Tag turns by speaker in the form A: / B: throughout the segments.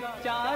A: चारों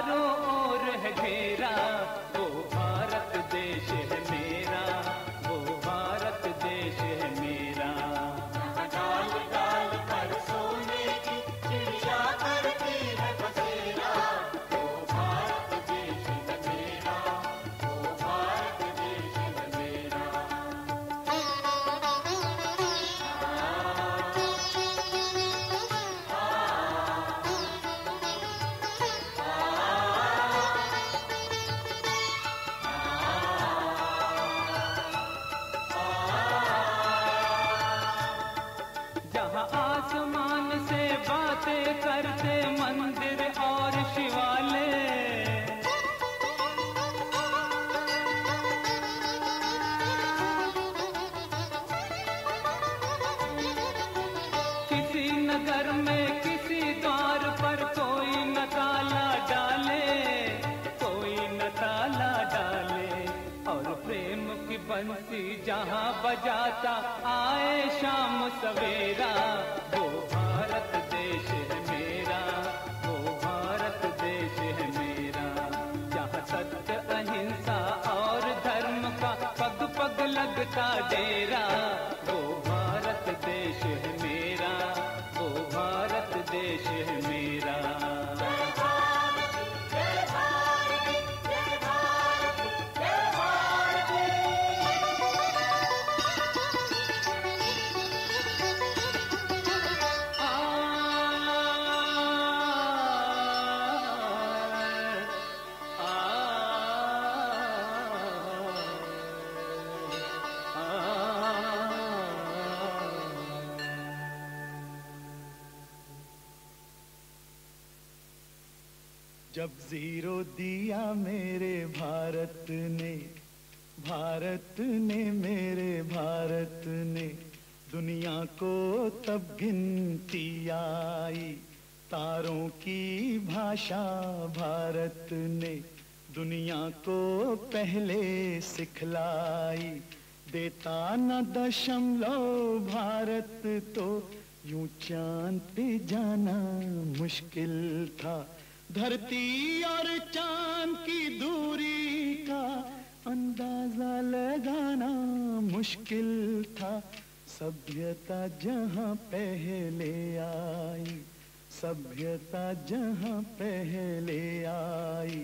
A: बातें करते मंदिर और शिवालय। किसी नगर में, किसी द्वार पर कोई न ताला डाले, कोई न ताला डाले। और प्रेम की बंसी जहाँ बजाता, आए शाम सवेरा। अहिंसा और धर्म का पग पग लगता डेरा। वो भारत देश है मेरा वो भारत देश है मेरा।
B: जब ज़ीरो दिया मेरे भारत ने भारत ने मेरे भारत ने, दुनिया को तब गिनती आई। तारों की भाषा भारत ने, दुनिया को पहले सिखलाई। देता न दशमलव भारत तो यूँ चाँद पे जाना मुश्किल था। धरती और चाँद की दूरी का अंदाज़ा लगाना मुश्किल था। सभ्यता जहाँ पहले आई, सभ्यता जहाँ पहले आई,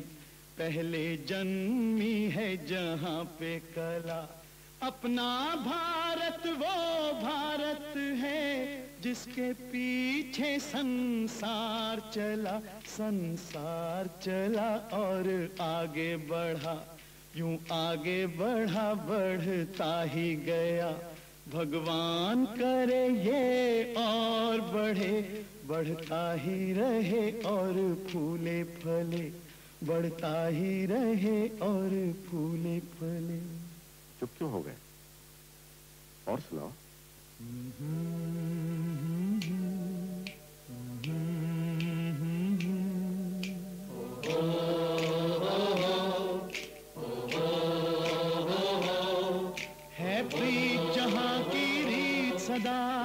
B: पहले जन्मी है जहाँ पे कला। अपना भारत, वो भारत है जिसके पीछे संसार चला संसार चला और आगे बढ़ा। यूँ आगे बढ़ा, बढ़ता ही गया। भगवान करे ये और बढ़े, बढ़ता ही रहे और फूले फले, बढ़ता ही रहे और फूले फले।
C: चुप क्यों हो गए? और सुनाओ।
B: है प्रीत जहाँ की रीत सदा।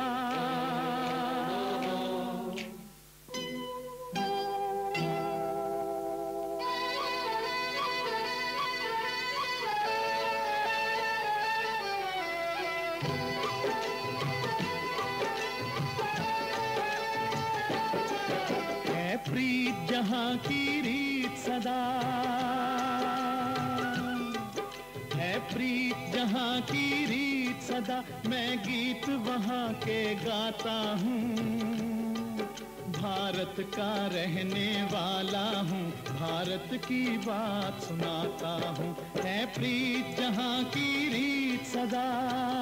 B: की रीत सदा। है प्रीत जहाँ की रीत सदा, मैं गीत वहाँ के गाता हूँ। भारत का रहने वाला हूँ, भारत की बात सुनाता हूँ। है प्रीत जहाँ की रीत सदा।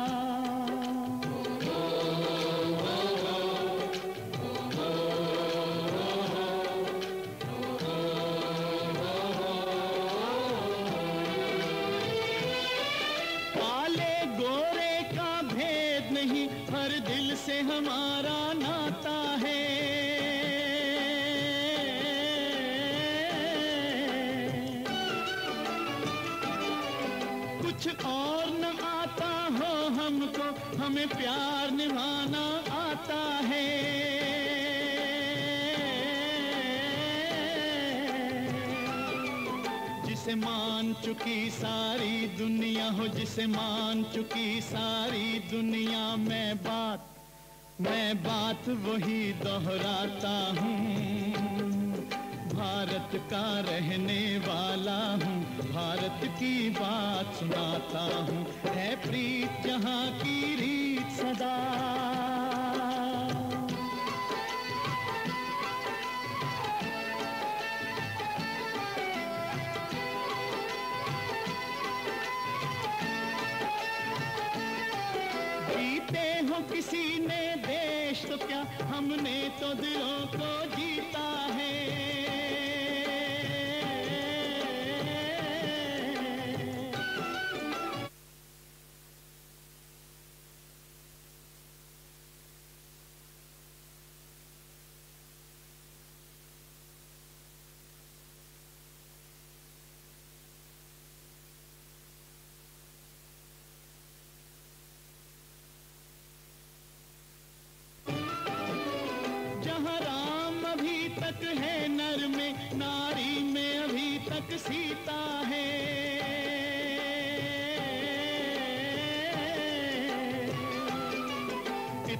B: से हमारा नाता है। कुछ और न आता हो हमको, हमें प्यार निभाना आता है। जिसे मान चुकी सारी दुनिया हो, जिसे मान चुकी सारी दुनिया, मैं बात मैं बात वही दोहराता हूँ। भारत का रहने वाला हूँ। भारत की बात सुनाता हूँ। है प्रीत जहाँ की रीत सदा। तो दिलों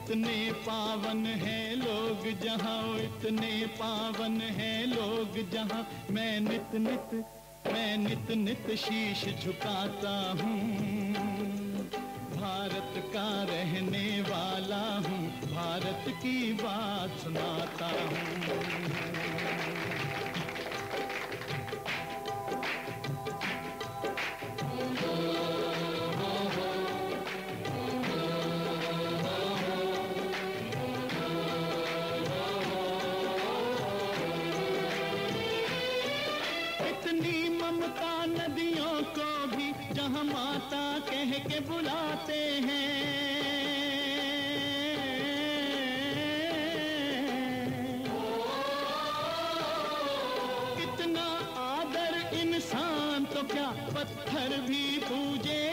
B: इतने पावन है लोग जहाँ इतने पावन है लोग जहाँ। मैं नित नित, मैं नित नित शीश झुकाता हूँ। भारत का रहने वाला हूँ, भारत की बात सुनाता हूँ। को भी जहाँ माता कह के बुलाते हैं। कितना आदर इंसान तो क्या पत्थर भी पूजे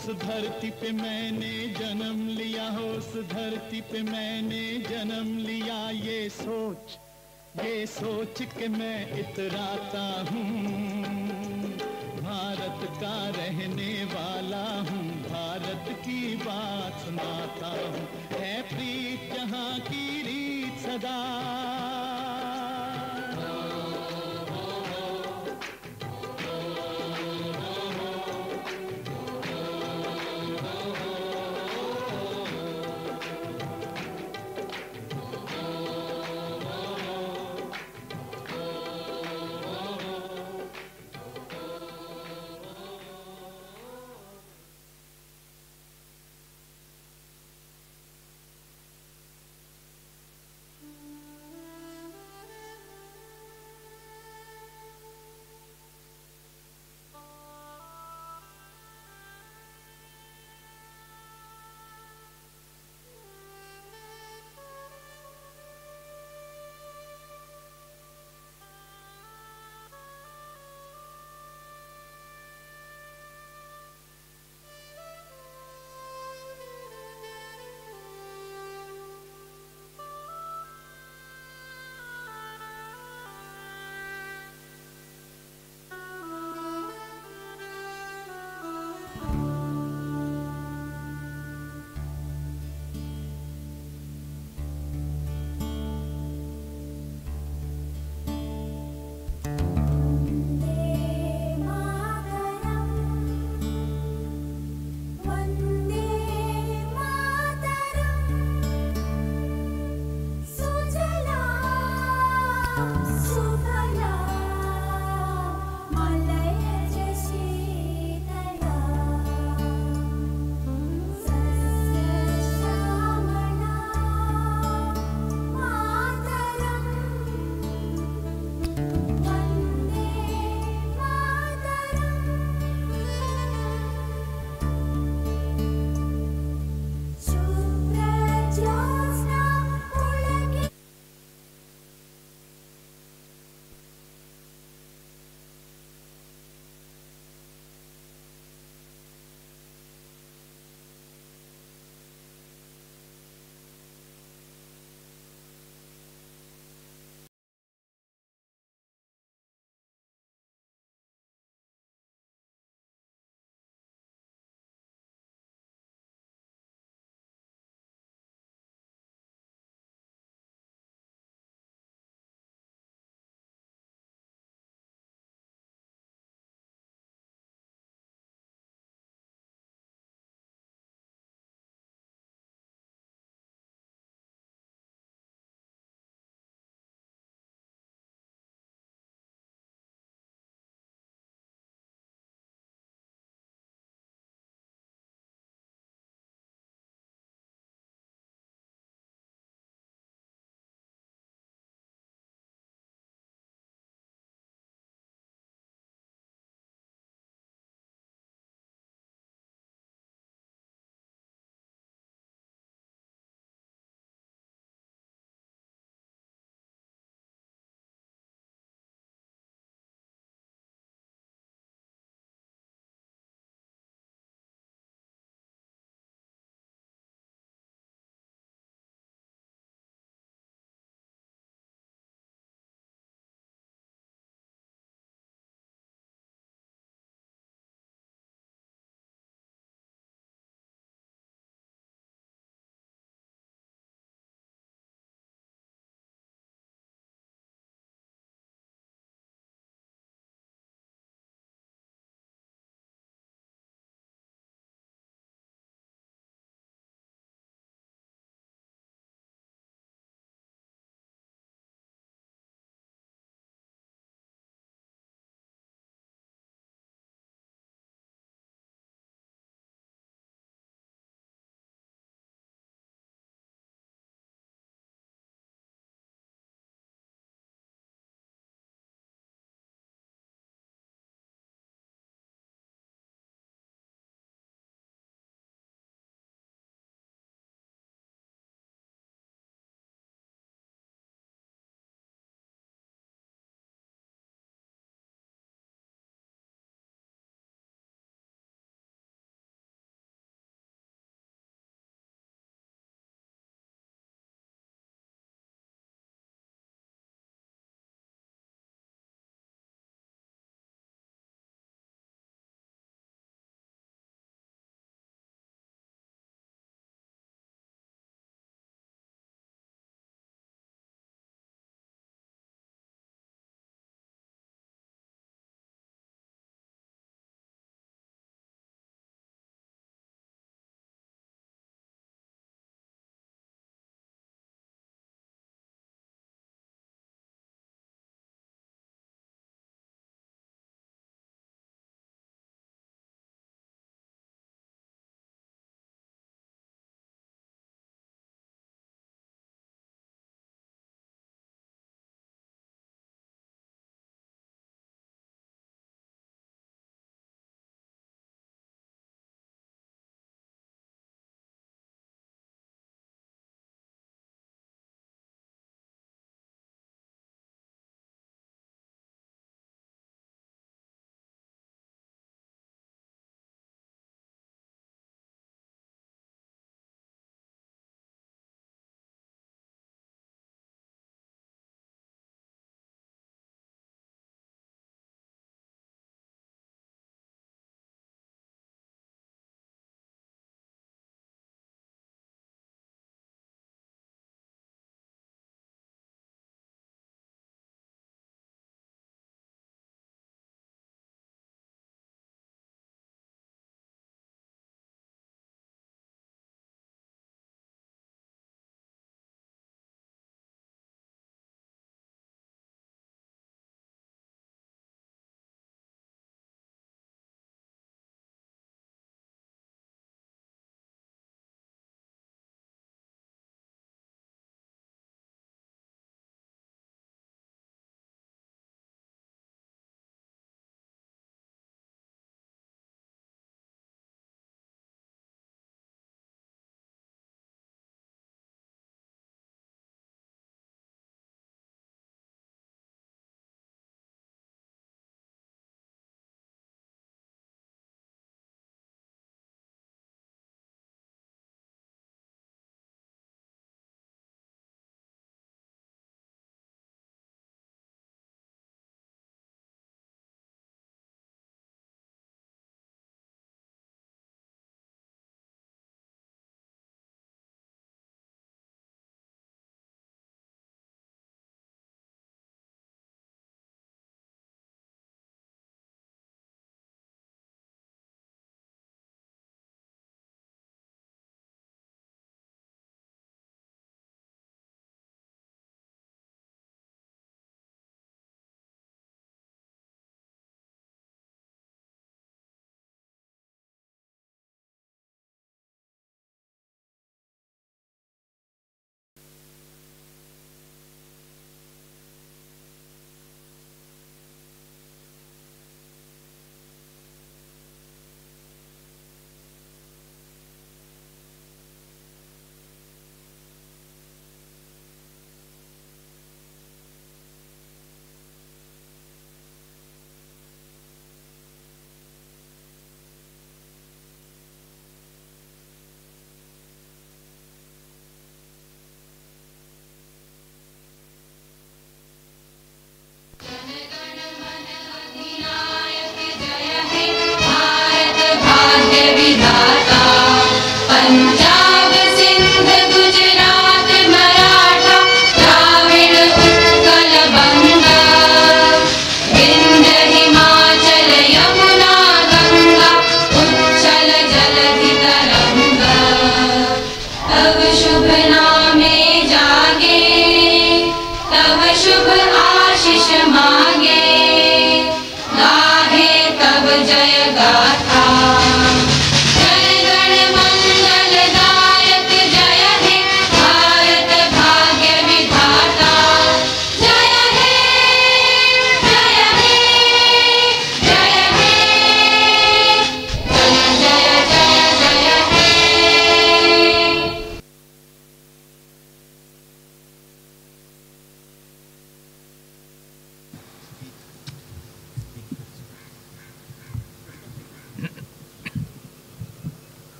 B: उस धरती पे मैंने जन्म लिया हो उस धरती पे मैंने जन्म लिया। ये सोच ये सोच के मैं इतराता हूँ। भारत का रहने वाला हूँ, भारत की बात सुनाता हूँ। है प्रीत जहाँ की रीत सदा।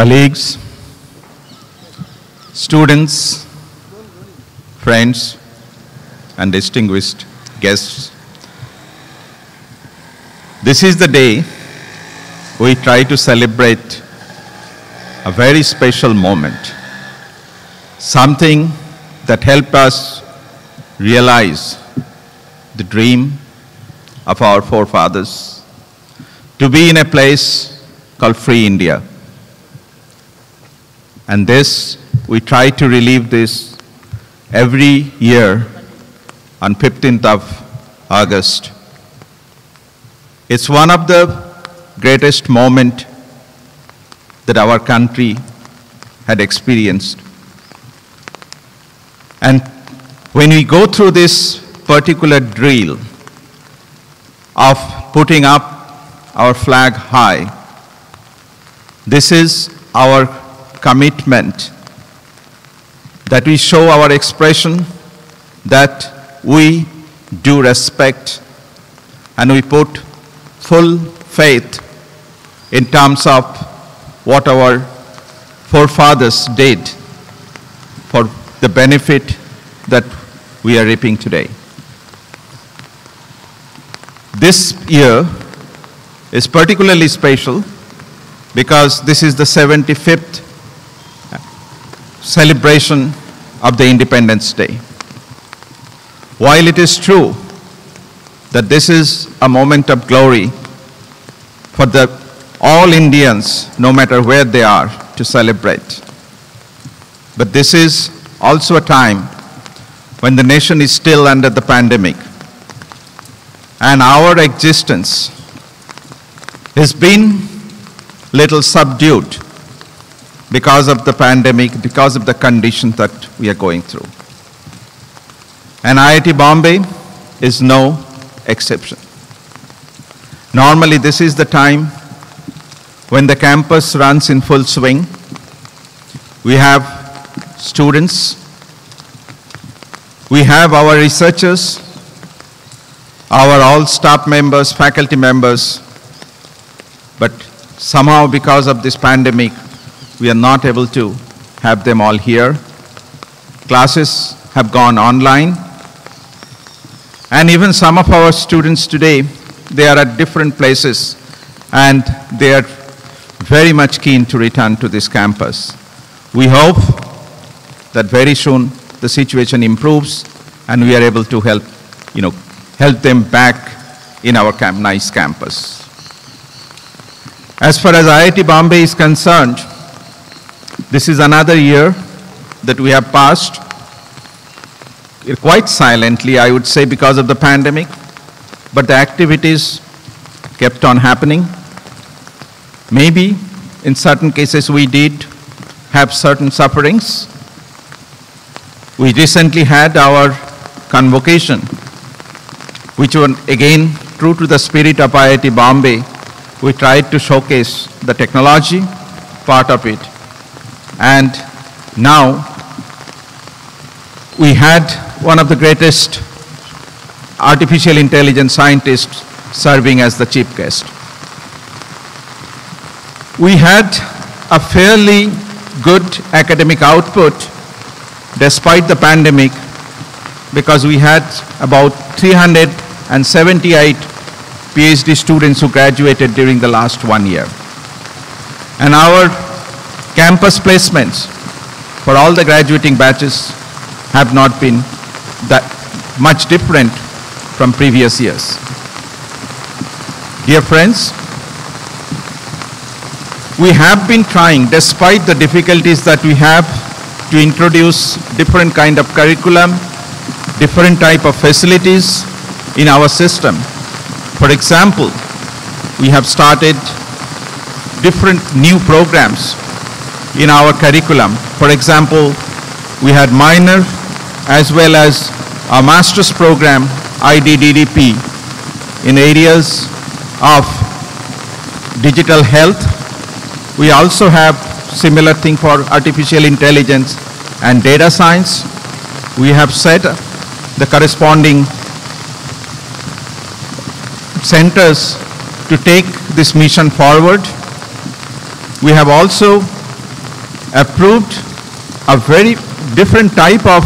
B: Colleagues, students, friends, and distinguished guests. This is the day we try to celebrate a very special moment, something that helped us realize the dream of our forefathers to be in a place called Free India. And this, we try to relive this every year on 15th of August. It's one of the greatest moment that our country had experienced. And when we go through this particular drill of putting up our flag high, this is our commitment that we show our expression that we do respect and we put full faith in terms of what our forefathers did for the benefit that we are reaping today. This year is particularly special because this is the 75th celebration of the Independence Day. While it is true that this is a moment of glory for the all Indians, no matter where they are, to celebrate. But this is also a time when the nation is still under the pandemic. And our existence has been little subdued because of the pandemic, because of the conditions that we are going through. And IIT Bombay is no exception. Normally, this is the time when the campus runs in full swing. We have students, we have our researchers, our all staff members, faculty members, but somehow because of this pandemic, we are not able to have them all here. Classes have gone online. And even some of our students today, they are at different places and they are very much keen to return to this campus. We hope that very soon the situation improves and we are able to help, you know, help them back in our camp, nice campus. As far as IIT Bombay is concerned, this is another year that we have passed eh, quite silently, I would say, because of the pandemic, but the activities kept on happening. Maybe in certain cases we did have certain sufferings. We recently had our convocation, which was again true to the spirit of IIT Bombay. We tried to showcase the technology part of it. And now we had one of the greatest artificial intelligence scientists serving as the chief guest. We had a fairly good academic output despite the pandemic because we had about 378 PhD students who graduated during the last one year. And our campus placements for all the graduating batches have not been that much different from previous years. Dear friends, we have been trying, despite the difficulties that we have to introduce different kind of curriculum, different type of facilities in our system. For example, we have started different new programs in our curriculum. For example, we had minor as well as a master's program, IDDDP, in areas of digital health. We also have similar thing for artificial intelligence and data science. We have set the corresponding centers to take this mission forward. We have also approved a very different type of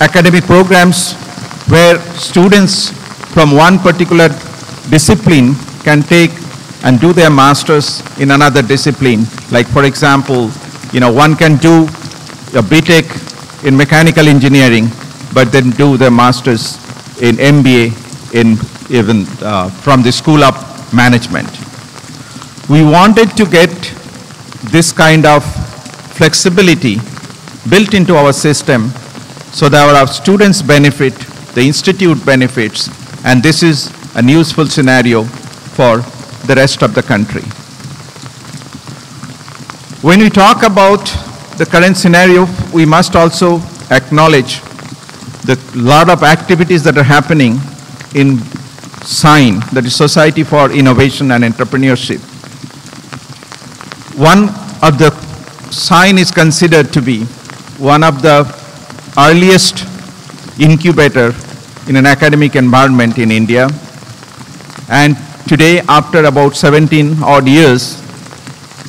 B: academic programs where students from one particular discipline can take and do their masters in another discipline. Like for example, you know, one can do a BTech in mechanical engineering, but then do their masters in MBA in even uh, from the School of Management. We wanted to get this kind of flexibility built into our system so that our students benefit, the institute benefits, and this is an useful scenario for the rest of the country. When we talk about the current scenario, we must also acknowledge the lot of activities that are happening in SINE, that is Society for Innovation and Entrepreneurship. One of the SINE is considered to be one of the earliest incubator in an academic environment in India. And today, after about 17 odd years,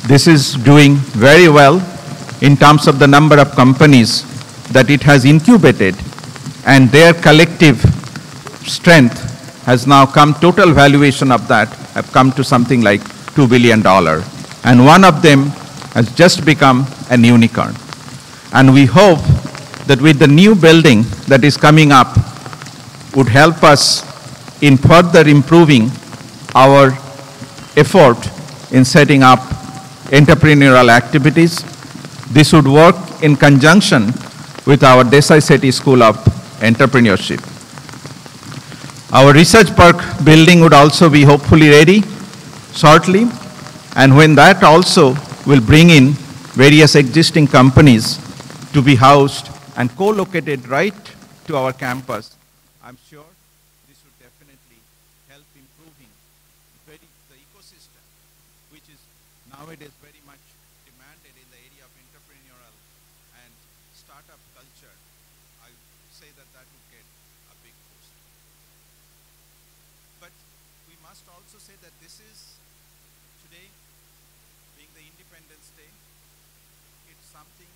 B: this is doing very well in terms of the number of companies that it has incubated and their collective strength has now come, total valuation of that have come to something like $2 billion. And one of them has just become an unicorn. And we hope that with the new building that is coming up would help us in further improving our effort in setting up entrepreneurial activities. This would work in conjunction with our Desai Sethi School of Entrepreneurship. Our research park building would also be hopefully ready shortly, and when that also will bring in various existing companies to be housed and co-located right to our campus, I'm sure this would definitely help improving the ecosystem, which is nowadays very much demanded in the area of entrepreneurial and startup culture. I would say that that would get a big boost. But we must also say that this is today, being the Independence Day, it's something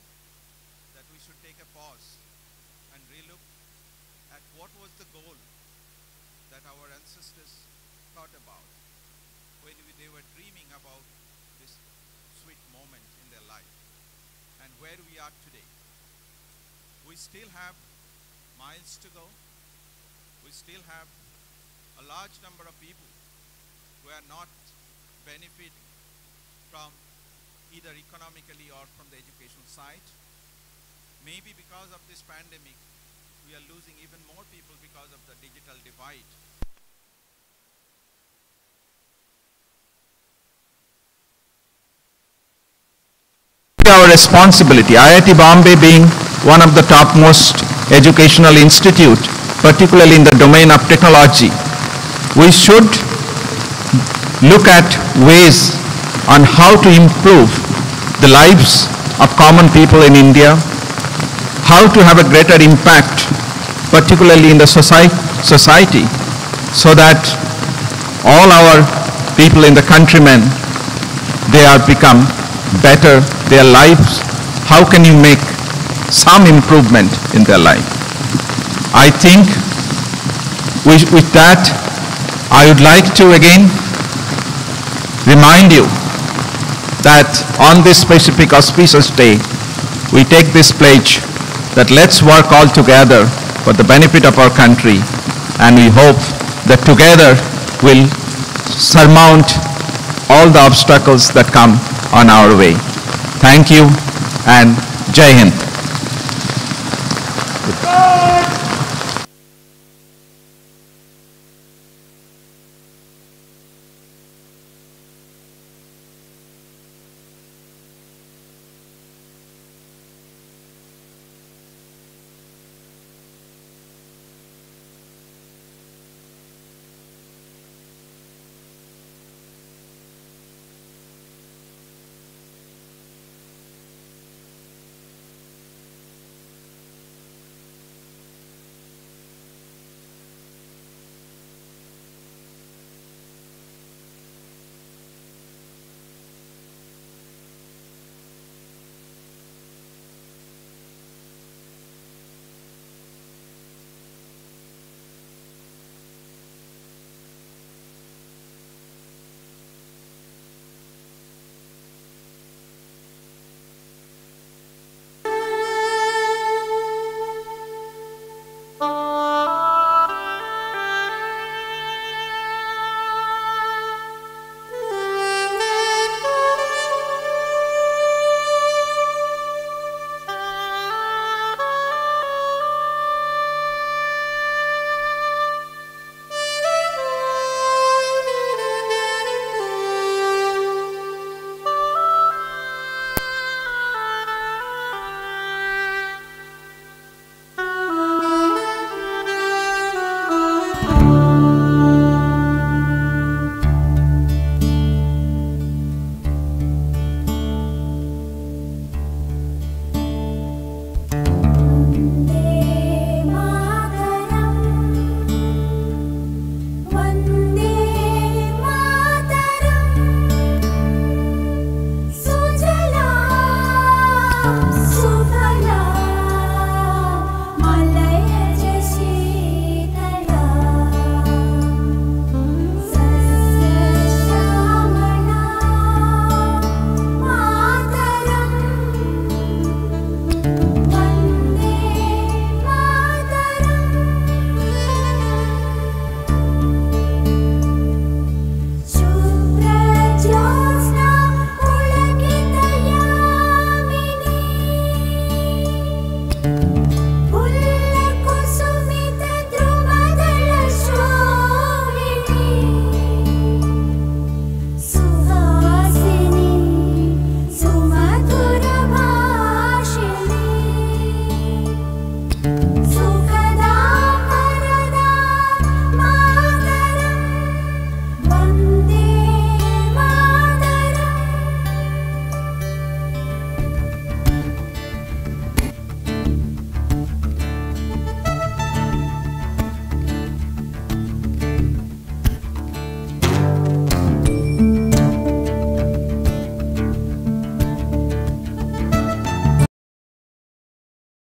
B: that we should take a pause and relook at what was the goal that our ancestors thought about when they were dreaming about this sweet moment in their life and where we are today. We still have miles to go. We still have a large number of people who are not benefiting from either economically or from the educational side. Maybe because of this pandemic, we are losing even more people because of the digital divide. Our responsibility, IIT Bombay being one of the topmost educational institute, particularly in the domain of technology, we should look at ways on how to improve the lives of common people in India, how to have a greater impact, particularly in the soci- society, so that all our people in the countrymen, they are become better, their lives, how can you make some improvement in their life? I think with, with that, I would like to again remind you that on this specific auspicious day, we take this pledge that let's work all together for the benefit of our country and we hope that together we'll surmount all the obstacles that come on our way. Thank you and Jai Hind.